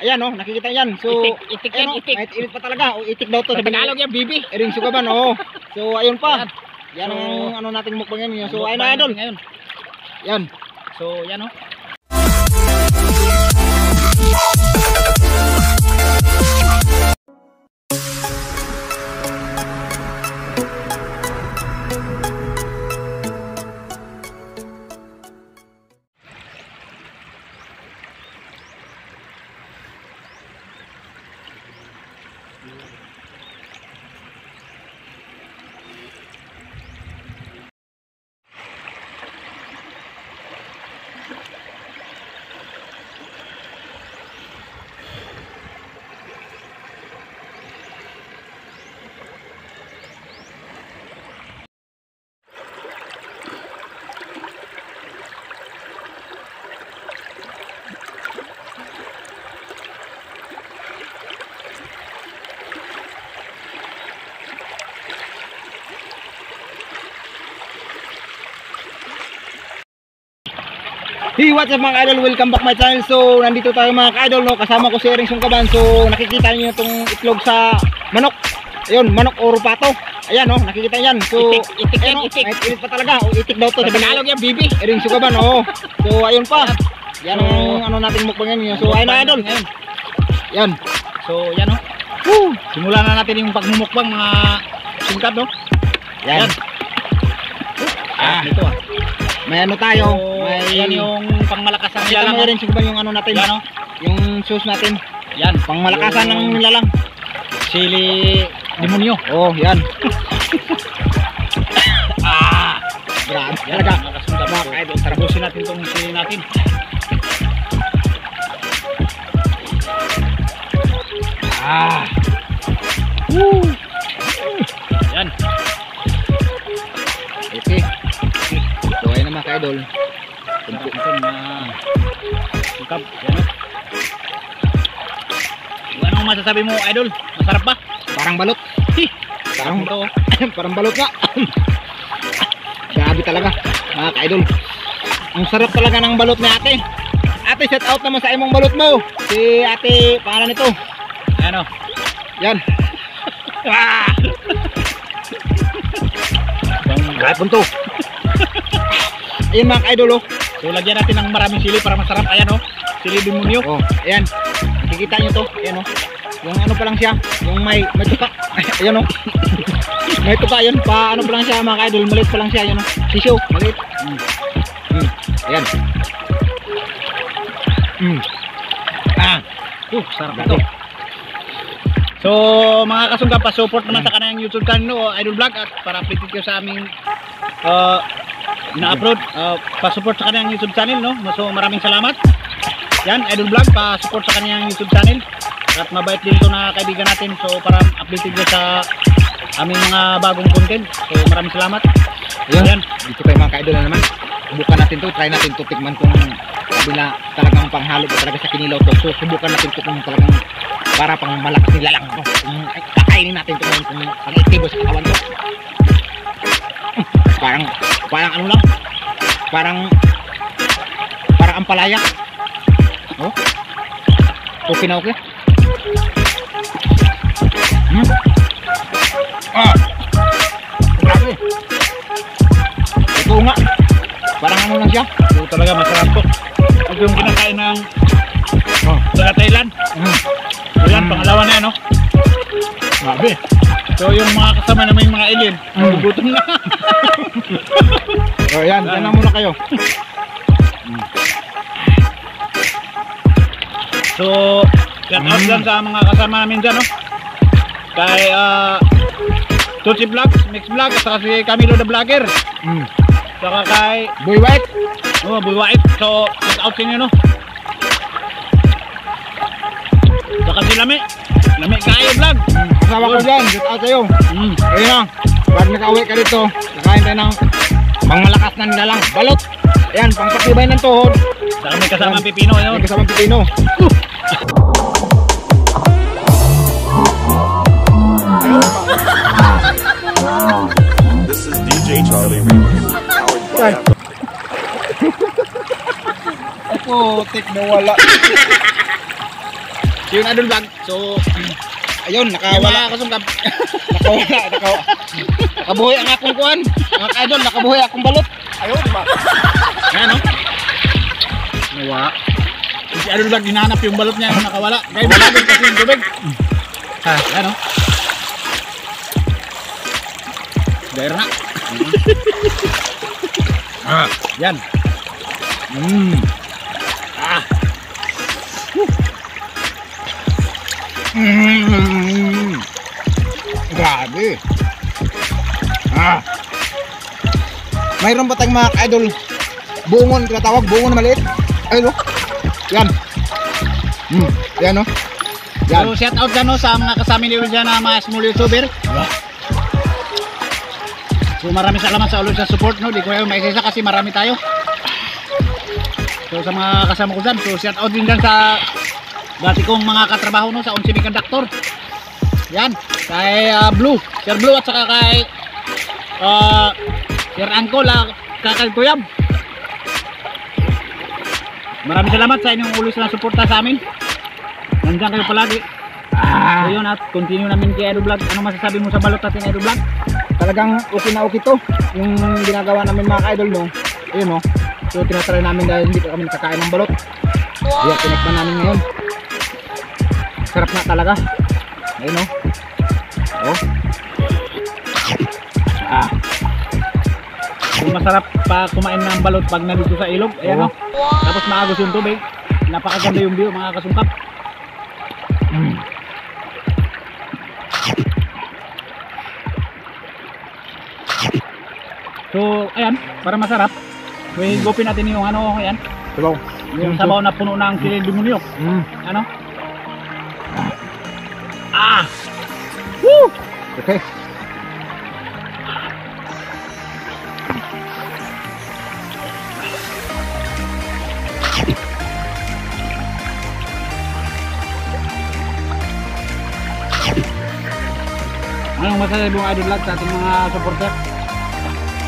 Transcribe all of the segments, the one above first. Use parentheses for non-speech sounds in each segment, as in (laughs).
Ayan oh, nakikita yan. So, Itik, itik yan, oh, itik. Kahit init pa talaga. O, itik daw to. Sa Tagalog yan, bibi. Ering Sugaban, oo. So, ayun pa. Yan So, ang ano nating mukbang yan. So, ayun na idol. Yan. So, yan oh. Hey, what's up mga idol? Welcome back my channel. So, nandito tayo mga ka-idol, no? Kasama ko si Ering Sungkaban. So, nakikita niyo itong itlog sa manok. Ayun, manok o rupato. Ayan, no? Nakikita yan. So, Itik, itik yan, ayun, oh, itik. Kahit init pa talaga. O, itik daw to. Sa Tagalog yan, bibi. Ering Sungkaban, oo. So, ayun pa. Yan So, ang ano nating mukbang yan. So, ayun na idol. Ngayon. Yan. So, yan oh. Woo! Simulan na natin yung pagmumukbang mga singkat no. Yan. Ah, ito ah. May ano tayo. So, May... yan yung pangmalakasan Kita nila lang. mo oh. Ering Sungkaban yung ano natin. Yan oh. Yung sauce natin. Yan. Pangmalakasan ng Yung nilalang. Sili demonyo. Oh, yan. (laughs) Ah! Grabe. Yan, Talaga. mga ka-idol. Tarabusin natin tong sili natin. Ah! Woo! Yan. Okay. So, ayun na mga ka-idol. Ito na singkap. Yan oh. Anong masasabi mo, idol? Masarap ba? Parang balot. Parang ito. oh. (coughs) parang balot nga. (coughs) Sabi talaga, mga ka-idol. Ang sarap talaga ng balot ni ate. Ate, shout out naman sa imong balot mo. Si ate, pangalan nito. Ano? Yan. Ah! Ay, punto. Ayun mga ka-idol, oh. So lagyan natin ng maraming sili para masarap. Ayan oh. Sili demonyo. Oh, ayan. Nakikita nyo to. Ayan, oh. Yung ano pa lang siya. Yung may, may tuka. (laughs) Ayan, oh. (laughs) may tuka yun. Pa, ano pa lang siya mga ka-idol. Maliit pa lang siya. Ayan, oh. Tissue. Maliit. Mm. Mm. Ayan. Mm. Ah. Uh, sarap ito. So mga kasungga pa support naman sa kanang YouTube channel no, Idol Vlog at para update kayo sa aming uh, na-upload uh, pa-support sa kanang YouTube channel no. So maraming salamat. Yan Idol Vlog pa-support sa kanyang YouTube channel at mabait din ito na kaibigan natin so para update kayo sa aming mga bagong content. So maraming salamat. Ayan. Ayan. Dito kayo mga ka-idol na naman. Subukan natin to. Try natin to. Tikman kung sabi na talagang panghalo pa talaga sa kinilaw to. So subukan natin to kung talagang para pang malakas nila lang to. Kung kakainin natin to kung, kung pang aktibo sa katawan to. Parang, parang ano lang. Parang, parang ampalaya. Oh. Okay na okay. Hmm. Ah. Grabe. Ito nga. Parang ano lang siya. So talaga masarap to. Ito yung kinakain ng Oh. sa Thailand. Mm. Yan, Mm. pangalawa na yan, no? Grabe. So yung mga kasama na may mga alien, Mm. gutom na. (laughs) (laughs) Oh, yan. Yan na muna kayo. So, shout out Mm. sa mga kasama namin dyan, no? Kay, ah, Tutsi Vlogs, Mix Vlog, at saka si Camilo the Vlogger. Mm. Saka kay, Boy White. oh, Boy White. So, shout out sa inyo, no? Saka si Lami. Lami Kayo Vlog. Mm. Kasama ko dyan. Shout out sa'yo. Mm. Ayun na. Pag nakauwi ka dito, kakain tayo ng pangmalakas na nilalang. Balot. Ayan, pangpatibay ng tuhod. Saka may kasamang pipino, yun. May kasamang pipino. This is DJ Charlie Remix, powered by Ay. Putik na wala. Yun Idol Vlog. So, Ayun, nakawala. kasungkap. (laughs) Nakawala. Nakabuhay ang akong kuan. Mga idol, nakabuhay akong balot. Ayun, ma. Yan no? Nawa. Si Idol Vlog, hinahanap yung balot niya nakawala. Kaya wala din kasi yung tubig. Ha, yan no? Gair na. Ah. Yan. Mm. Ah. Mm. Grabe. Ah. Mayroon ba tayong mga idol bungon tinatawag bungon na maliit? Ayun oh. Yan. Mm. Yan oh. Yan. So shout out dyan no, sa mga kasama ni dyan na mga small YouTuber. So maraming salamat sa ulit sa support no. Di ko yung maisisa kasi marami tayo. So sa mga kasama ko dyan, so shout out din dyan sa dati kong mga katrabaho no sa On Semiconductor. Yan, kay ah, Blue, Sir Blue at saka kay uh, Sir Angkol, uh, kakay Tuyab. Maraming salamat sa inyong ulit na suporta sa amin. Nandiyan kayo palagi. Ah. So yun at continue namin kay Edo Vlog. Ano masasabi mo sa balot natin Edo Vlog? talagang okay na okay to yung ginagawa namin mga ka-idol no ayun no so tinatry namin dahil hindi kami nakakain ng balot kaya tinikman namin ngayon sarap na talaga ayun no oh ah Kung masarap pa kumain ng balot pag nandito sa ilog. Ayan Oo. o. Tapos maagos yung tubig. Napakaganda yung view mga kasungkap. mm. So ayan, para masarap. May gupin natin yung ano, ayan. sabaw Yung sabaw na puno ng kilid demonyo. mm. Ano? Ah! okay Anong masasabi mo Idol Vlog sa ating mga supporter?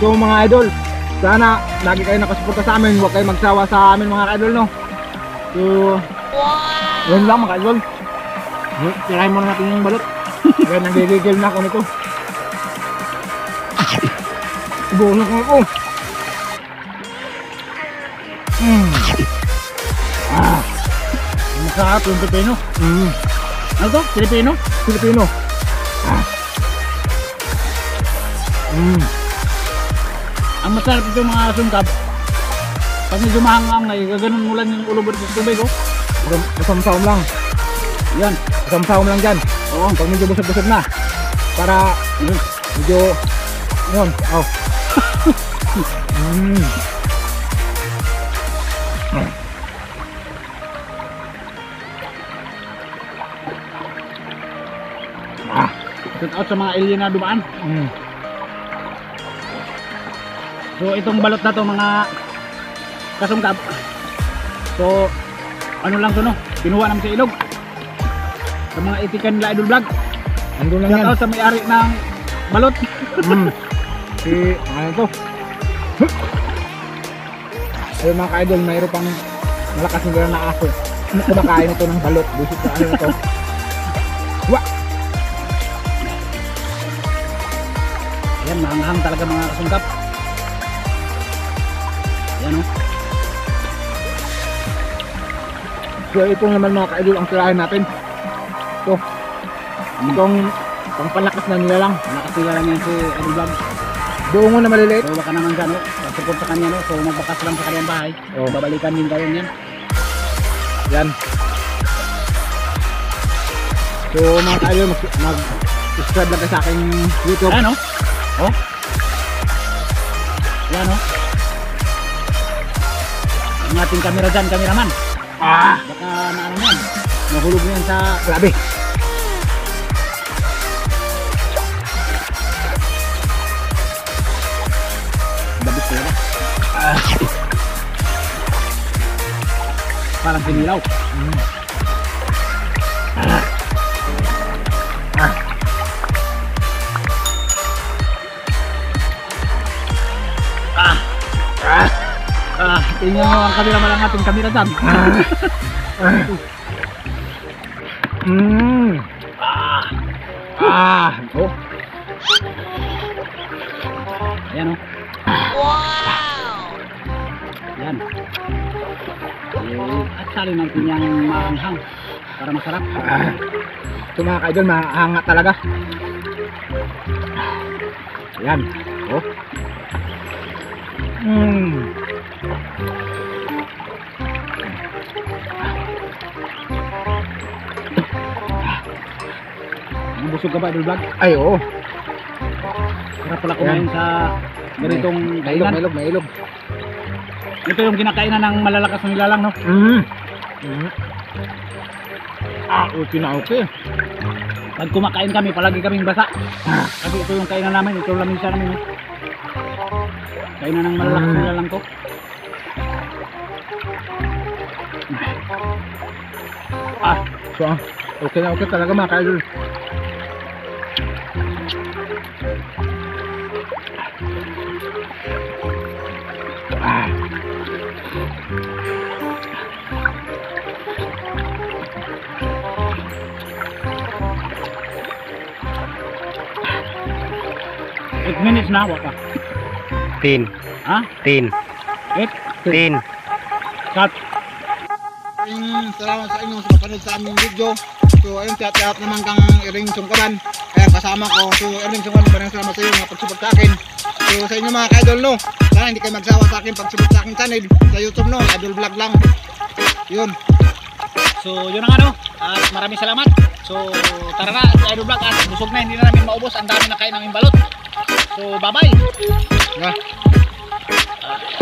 so mga idol sana lagi kayo nakasuporta sa amin huwag kayo magsawa sa amin mga ka-idol no so yun lang mga ka-idol tirahin muna natin yung balot kaya (laughs) nanggigigil na ako nito Ibuhulong ko ako mm. ah Masarap yung pepino. mm. Ano to? Filipino? Filipino mm. Ang masarap ito mga sungkap. Pag medyo mahangang na, gaganon mo lang yung ulo mo sa tubig oh. Kasamsawm lang Yan. Kasamsawm lang dyan Oo. pag medyo busog-busog na para Mm. medyo yun oh mm. ah Shout out sa mga alien na dumaan. mm. So itong balot na to mga kasungkap. So ano lang to no? Kinuha namin sa ilog. Sa mga itikan nila Idol Vlog. andun lang Shout yan sa may-ari ng balot. mm. (laughs) si ano to ayun mga ka-idol mayroon pang malakas na na aso ano kumakain ito ng balot busit na ano ito wa Yan, mahanghang talaga mga kasungkap. Yan oh. so ito naman mga ka-idol ang tirahin natin ito itong pangpalakas na nila lang Nakatila lang yan si Idol Vlog. buongo na maliliit So baka naman dyan, no? support sa kanya, no? So magbakas lang sa kanyang bahay. Oh. Babalikan din kayo niyan. Yan. So mga ka-idol, mag, mag-subscribe lang kayo sa aking YouTube. Ayan, no? Oh. Yan, no? Ang ating camera dyan, cameraman. Ah! Baka na ano yan. Nahulog na yan sa... Grabe. Dabis talaga. Ah. Parang sinilaw. Ah. Ah, tingnan mo ang kamera ang ating kamera dyan. Mm. Ah, Ah. Oh. ayan oh. Yan. Eh, at sali natin yung maanghang para masarap. Ah. Ito mga kaidol, mahanga talaga. Yan. Oh. Mm. Busog ka ba, Idol Vlog? Ay, oo. Sarap pala kumain sa ganitong May ilog, kainan. may ilog, may ilog. Ito yung kinakainan ng malalakas na nilalang, no? Mm. Mm. Ah, okay na okay. Pag kumakain kami, palagi kaming basa. Kasi ito yung kainan namin, ito yung lamisa namin. Eh. Kainan ng malalakas na Mm. nilalang to. So, okay na okay talaga mga kaidol. Ah. eight minutes na, wapa. Tin. Ha? Tin. Eight? Tin. Cut. Maraming salamat sa inyo sa panood sa aming video. So ayun, tiyat-tiyat naman kang Iring Sungkaban. Kaya kasama ko. So Iring Sungkaban, maraming salamat sa iyo mga pagsupport sa akin. So sa inyo mga ka-idol no, sana hindi kayo magsawa sa akin pagsupport sa aking channel. Sa YouTube no, idol vlog lang. Yun. So, yun ang ano. At maraming salamat. So, tara na, Idol Vlog. At busog na, hindi na namin maubos. Ang dami na kain ng balot. So, bye-bye. Yeah. Ah,